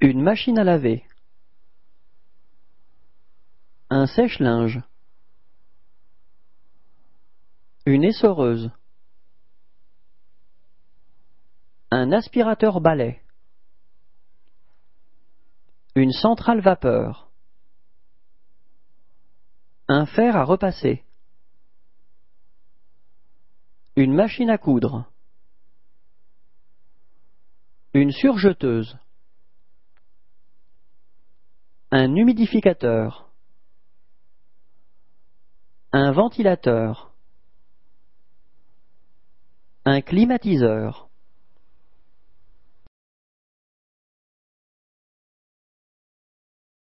Une machine à laver. Un sèche-linge. Une essoreuse. Un aspirateur balai. Une centrale vapeur. Un fer à repasser. Une machine à coudre. Une surjeteuse. Un humidificateur. Un ventilateur. Un climatiseur.